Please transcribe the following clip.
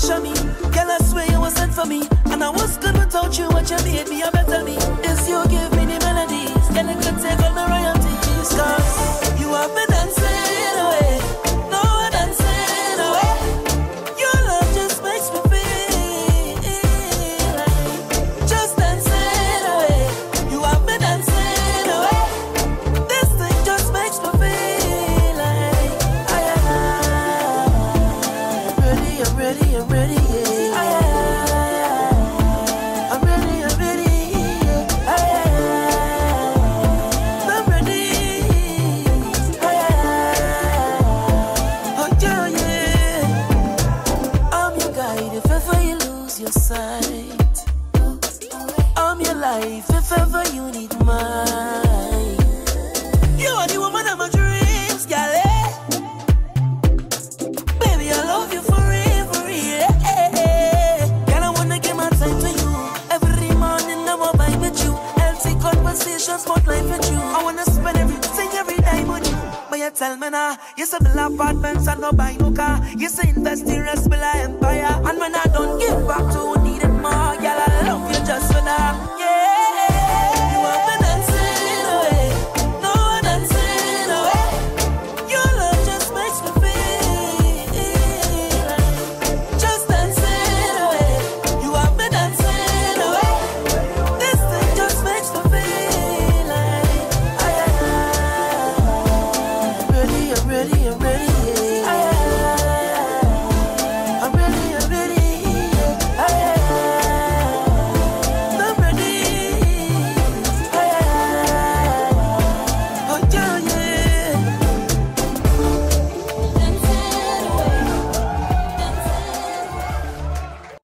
pressure me. Girl, I swear you were sent for me. And I was good without you, but you made me a better me. I'm ready, I'm ready, yeah. I, I'm ready, I'm ready, yeah. I, I'm ready. I, oh yeah, yeah. I'm your guide if ever you lose your sight. I'm your life if ever you need mine. you tell me now. You say build apartments and no buy no car. You say invest in Hezbollah empire. And when I don't give back to